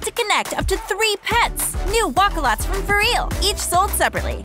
to connect up to three pets. New Walkalots from For each sold separately.